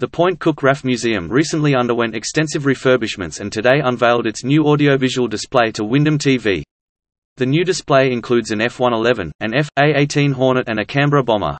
The Point Cook RAAF Museum recently underwent extensive refurbishments and today unveiled its new audiovisual display to Wyndham TV. The new display includes an F-111, an F.A-18 Hornet and a Canberra bomber.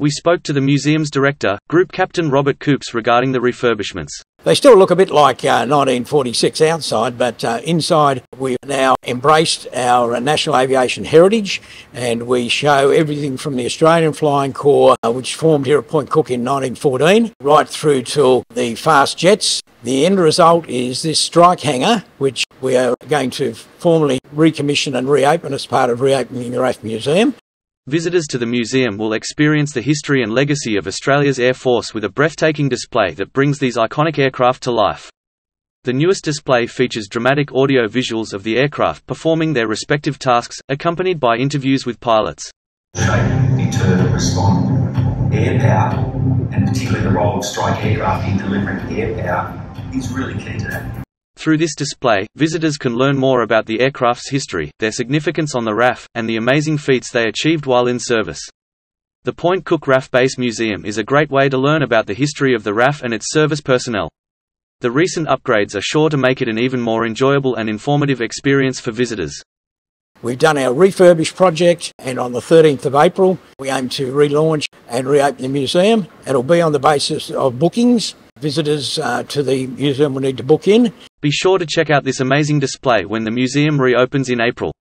We spoke to the museum's director, Group Captain Robert Coops regarding the refurbishments. They still look a bit like uh, 1946 outside, but uh, inside we've now embraced our national aviation heritage and we show everything from the Australian Flying Corps, uh, which formed here at Point Cook in 1914, right through to the fast jets. The end result is this strike hangar, which we are going to formally recommission and reopen as part of reopening the RAAF Museum. Visitors to the museum will experience the history and legacy of Australia's Air Force with a breathtaking display that brings these iconic aircraft to life. The newest display features dramatic audio visuals of the aircraft performing their respective tasks, accompanied by interviews with pilots. Deter, respond, air power, and particularly the role of strike aircraft in delivering air power is really key to that. Through this display, visitors can learn more about the aircraft's history, their significance on the RAAF, and the amazing feats they achieved while in service. The Point Cook RAAF Base Museum is a great way to learn about the history of the RAAF and its service personnel. The recent upgrades are sure to make it an even more enjoyable and informative experience for visitors. We've done our refurbish project and on the 13th of April we aim to relaunch and reopen the museum. It'll be on the basis of bookings. Visitors uh, to the museum will need to book in be sure to check out this amazing display when the museum reopens in April.